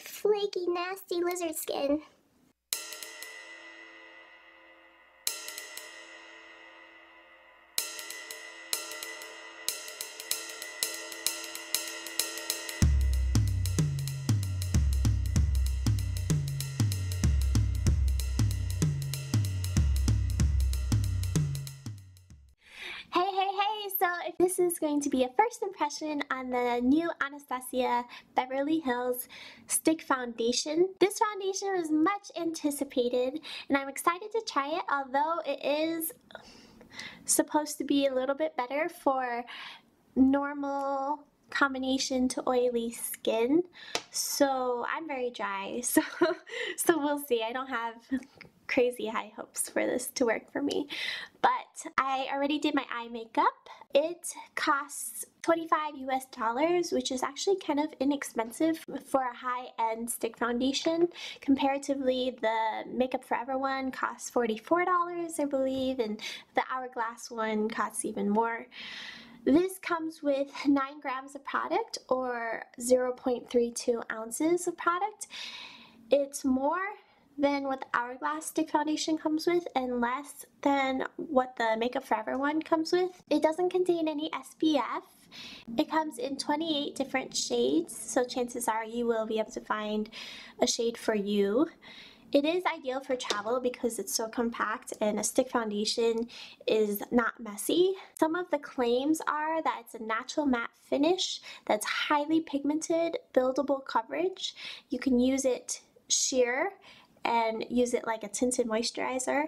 flaky, nasty lizard skin. Going to be a first impression on the new Anastasia Beverly Hills Stick Foundation. This foundation was much anticipated and I'm excited to try it although it is supposed to be a little bit better for normal combination to oily skin so I'm very dry so so we'll see I don't have crazy high hopes for this to work for me. But I already did my eye makeup. It costs 25 US dollars, which is actually kind of inexpensive for a high-end stick foundation. Comparatively, the Makeup Forever one costs $44, I believe, and the Hourglass one costs even more. This comes with 9 grams of product or 0.32 ounces of product. It's more than what the Hourglass Stick Foundation comes with and less than what the Makeup Forever one comes with. It doesn't contain any SPF. It comes in 28 different shades, so chances are you will be able to find a shade for you. It is ideal for travel because it's so compact and a stick foundation is not messy. Some of the claims are that it's a natural matte finish that's highly pigmented, buildable coverage. You can use it sheer and use it like a tinted moisturizer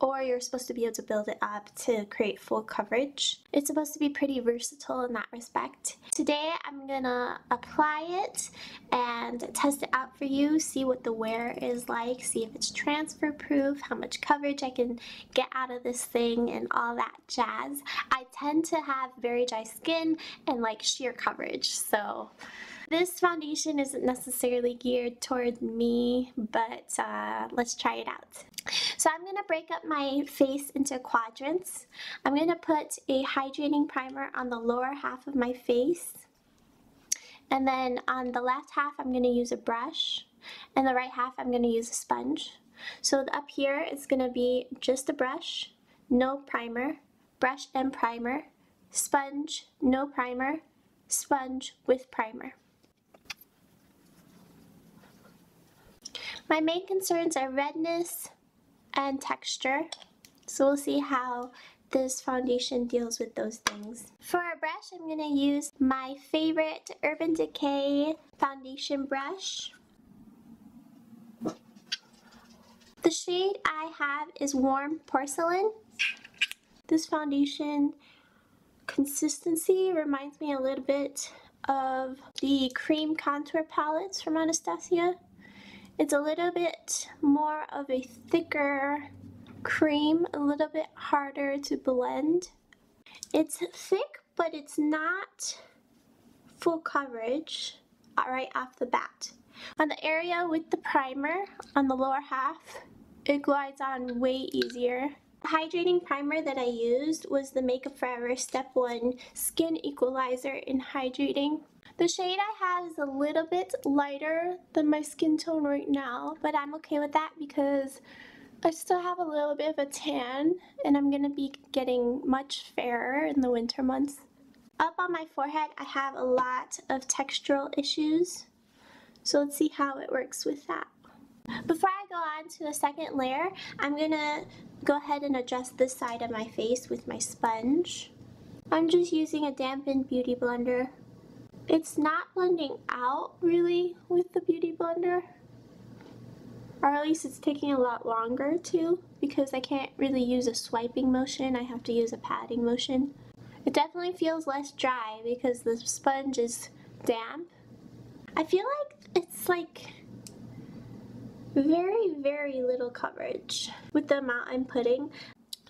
or you're supposed to be able to build it up to create full coverage. It's supposed to be pretty versatile in that respect. Today I'm gonna apply it and test it out for you, see what the wear is like, see if it's transfer proof, how much coverage I can get out of this thing and all that jazz. I tend to have very dry skin and like sheer coverage so this foundation isn't necessarily geared toward me, but uh, let's try it out. So I'm going to break up my face into quadrants. I'm going to put a hydrating primer on the lower half of my face. And then on the left half, I'm going to use a brush. And the right half, I'm going to use a sponge. So up here, it's going to be just a brush, no primer, brush and primer, sponge, no primer, sponge with primer. My main concerns are redness and texture. So we'll see how this foundation deals with those things. For a brush, I'm going to use my favorite Urban Decay foundation brush. The shade I have is Warm Porcelain. This foundation consistency reminds me a little bit of the cream contour palettes from Anastasia. It's a little bit more of a thicker cream, a little bit harder to blend. It's thick, but it's not full coverage uh, right off the bat. On the area with the primer on the lower half, it glides on way easier. The hydrating primer that I used was the Makeup Forever Step 1 Skin Equalizer in Hydrating. The shade I have is a little bit lighter than my skin tone right now, but I'm okay with that because I still have a little bit of a tan and I'm going to be getting much fairer in the winter months. Up on my forehead I have a lot of textural issues, so let's see how it works with that. Before I go on to the second layer, I'm going to go ahead and adjust this side of my face with my sponge. I'm just using a dampened beauty blender it's not blending out really with the Beauty Blender. Or at least it's taking a lot longer too because I can't really use a swiping motion. I have to use a patting motion. It definitely feels less dry because the sponge is damp. I feel like it's like very, very little coverage with the amount I'm putting.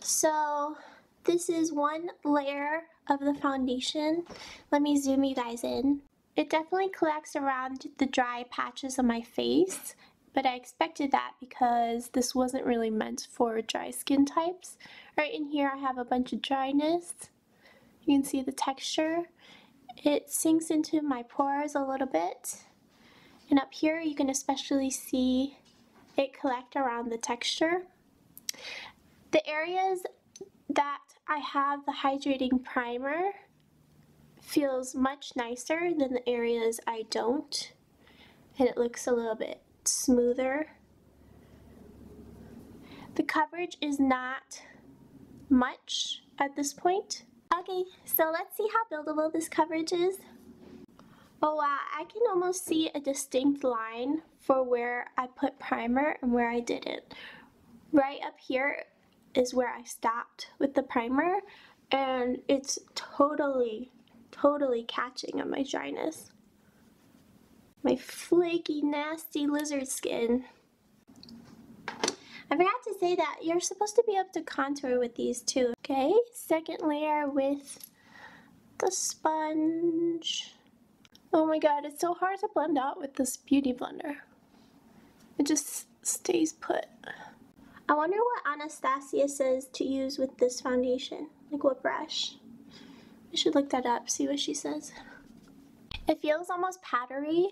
So this is one layer of the foundation. Let me zoom you guys in. It definitely collects around the dry patches of my face, but I expected that because this wasn't really meant for dry skin types. Right in here I have a bunch of dryness. You can see the texture. It sinks into my pores a little bit And up here you can especially see it collect around the texture. The areas that I have the hydrating primer feels much nicer than the areas I don't. And it looks a little bit smoother. The coverage is not much at this point. Okay, so let's see how buildable this coverage is. Oh wow, I can almost see a distinct line for where I put primer and where I didn't. Right up here is where I stopped with the primer and it's totally, totally catching on my dryness. My flaky, nasty lizard skin. I forgot to say that you're supposed to be able to contour with these too. Okay, second layer with the sponge. Oh my god, it's so hard to blend out with this beauty blender. It just stays put. I wonder what Anastasia says to use with this foundation. Like what brush? I should look that up, see what she says. It feels almost powdery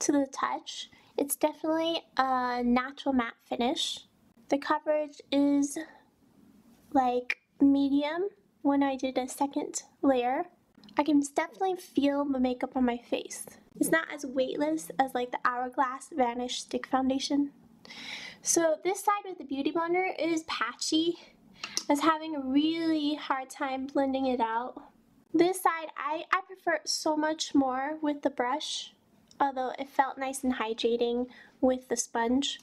to the touch. It's definitely a natural matte finish. The coverage is like medium when I did a second layer. I can definitely feel the makeup on my face. It's not as weightless as like the Hourglass Vanish Stick Foundation. So this side with the Beauty Blender is patchy. I was having a really hard time blending it out. This side, I, I prefer so much more with the brush, although it felt nice and hydrating with the sponge.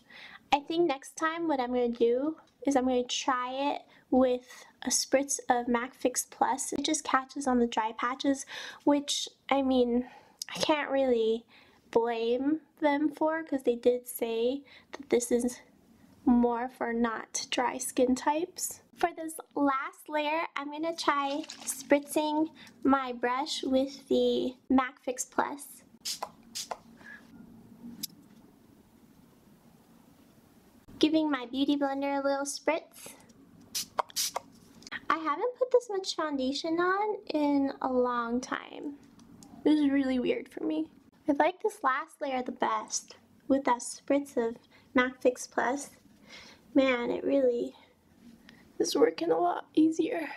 I think next time what I'm going to do is I'm going to try it with a spritz of MAC Fix Plus. It just catches on the dry patches, which, I mean, I can't really blame them for because they did say that this is more for not dry skin types. For this last layer, I'm going to try spritzing my brush with the MAC Fix Plus. Giving my Beauty Blender a little spritz. I haven't put this much foundation on in a long time. This is really weird for me. I like this last layer the best with that spritz of MAC Fix Plus. Man, it really is working a lot easier.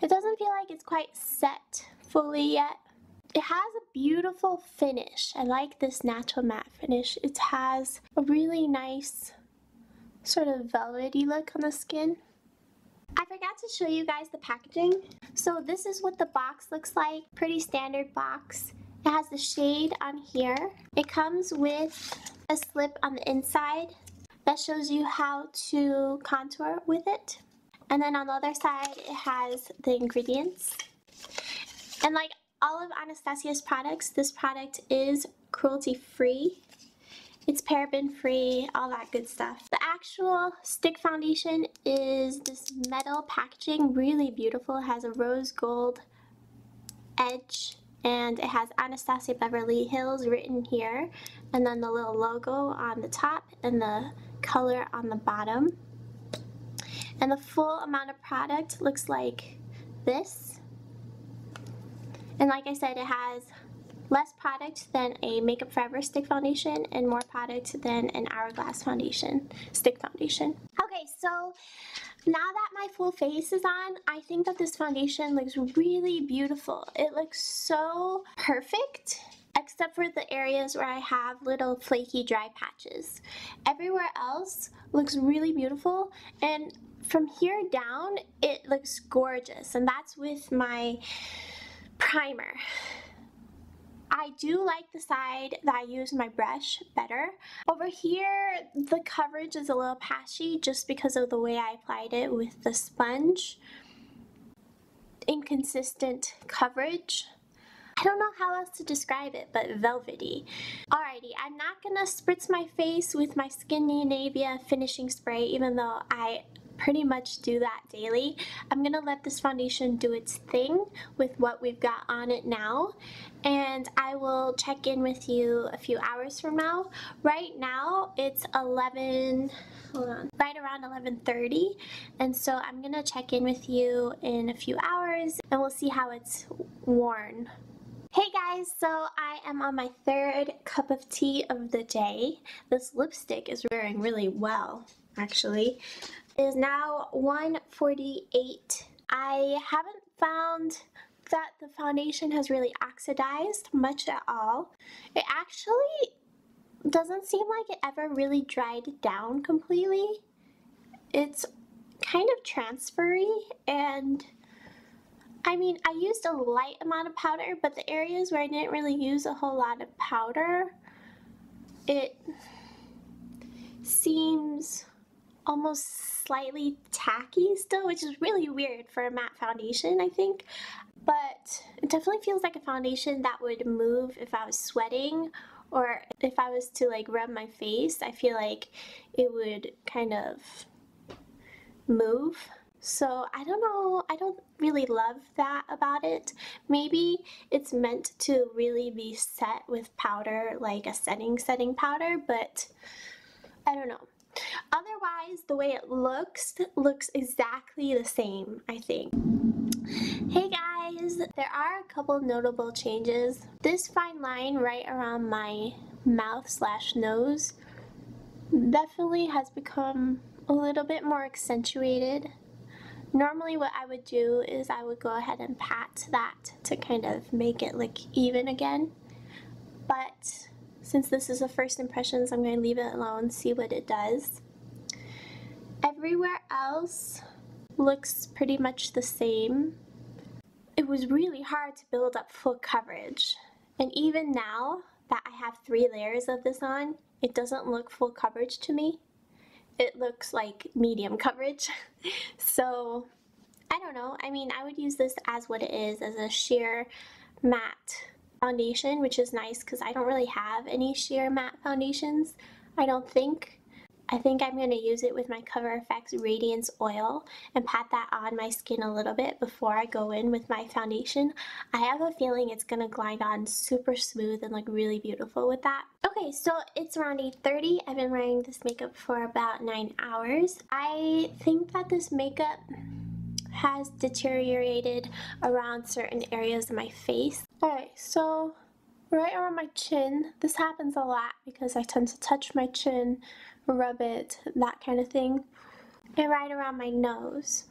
It doesn't feel like it's quite set fully yet. It has a beautiful finish. I like this natural matte finish. It has a really nice sort of velvety look on the skin. I forgot to show you guys the packaging. So this is what the box looks like. Pretty standard box. It has the shade on here. It comes with a slip on the inside that shows you how to contour with it. And then on the other side, it has the ingredients. And like all of Anastasia's products, this product is cruelty free. It's paraben free, all that good stuff. The actual stick foundation is this metal packaging, really beautiful. It has a rose gold edge and it has Anastasia Beverly Hills written here and then the little logo on the top and the color on the bottom. And the full amount of product looks like this. And like I said, it has less product than a Makeup Forever stick foundation and more product than an Hourglass foundation, stick foundation. Okay, so now that my full face is on, I think that this foundation looks really beautiful. It looks so perfect except for the areas where I have little flaky dry patches. Everywhere else looks really beautiful and from here down it looks gorgeous and that's with my primer. I do like the side that I use my brush better. Over here, the coverage is a little patchy just because of the way I applied it with the sponge. Inconsistent coverage. I don't know how else to describe it, but velvety. Alrighty, I'm not gonna spritz my face with my Skindinavia finishing spray, even though I pretty much do that daily. I'm gonna let this foundation do its thing with what we've got on it now and I will check in with you a few hours from now. Right now it's 11, hold on, right around 11.30 and so I'm gonna check in with you in a few hours and we'll see how it's worn. Hey guys, so I am on my third cup of tea of the day. This lipstick is wearing really well, actually. It is now 148. I haven't found that the foundation has really oxidized much at all. It actually doesn't seem like it ever really dried down completely. It's kind of transfery and I mean, I used a light amount of powder, but the areas where I didn't really use a whole lot of powder, it seems almost slightly tacky still, which is really weird for a matte foundation, I think. But it definitely feels like a foundation that would move if I was sweating or if I was to like rub my face, I feel like it would kind of move. So I don't know, I don't really love that about it. Maybe it's meant to really be set with powder, like a setting setting powder, but I don't know. Otherwise, the way it looks, looks exactly the same, I think. Hey guys, there are a couple notable changes. This fine line right around my mouth slash nose definitely has become a little bit more accentuated Normally what I would do is I would go ahead and pat that to kind of make it look even again. But since this is a first impressions, I'm going to leave it alone, and see what it does. Everywhere else looks pretty much the same. It was really hard to build up full coverage. And even now that I have three layers of this on, it doesn't look full coverage to me it looks like medium coverage. so I don't know. I mean, I would use this as what it is, as a sheer matte foundation, which is nice because I don't really have any sheer matte foundations, I don't think. I think I'm going to use it with my Cover FX Radiance Oil and pat that on my skin a little bit before I go in with my foundation. I have a feeling it's going to glide on super smooth and look really beautiful with that. Okay, so it's around 8.30. I've been wearing this makeup for about 9 hours. I think that this makeup has deteriorated around certain areas of my face. Alright, so right around my chin, this happens a lot because I tend to touch my chin rub it, that kind of thing, and right around my nose.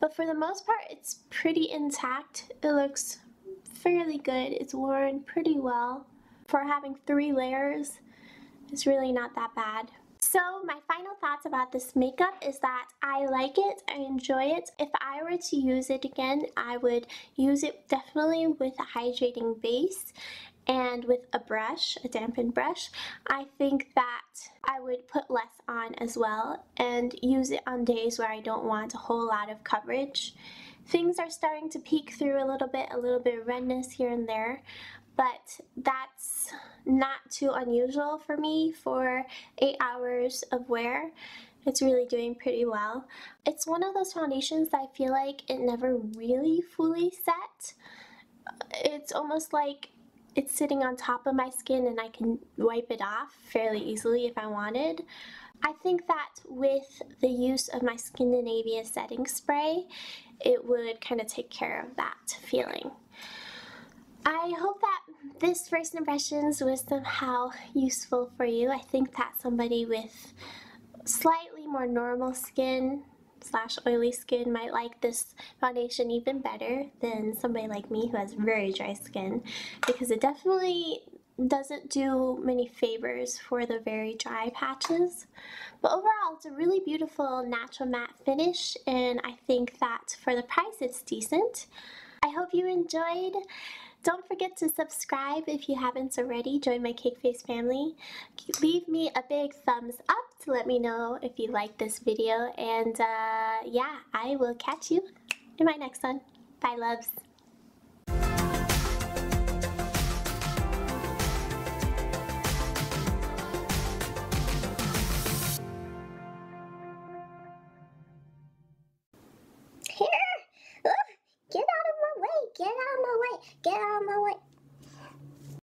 But for the most part, it's pretty intact. It looks fairly good. It's worn pretty well. For having three layers, it's really not that bad. So my final thoughts about this makeup is that I like it, I enjoy it. If I were to use it again, I would use it definitely with a hydrating base and with a brush, a dampened brush, I think that I would put less on as well and use it on days where I don't want a whole lot of coverage. Things are starting to peek through a little bit, a little bit of redness here and there, but that's not too unusual for me for eight hours of wear. It's really doing pretty well. It's one of those foundations that I feel like it never really fully set. It's almost like it's sitting on top of my skin and I can wipe it off fairly easily if I wanted. I think that with the use of my Skindinavia setting spray, it would kind of take care of that feeling. I hope that this first impressions was somehow useful for you. I think that somebody with slightly more normal skin slash oily skin might like this foundation even better than somebody like me who has very dry skin because it definitely doesn't do many favors for the very dry patches. But overall, it's a really beautiful natural matte finish and I think that for the price it's decent. I hope you enjoyed. Don't forget to subscribe if you haven't already. Join my Cake Face family. Leave me a big thumbs up to let me know if you like this video. And uh, yeah, I will catch you in my next one. Bye, loves. Get out of my way!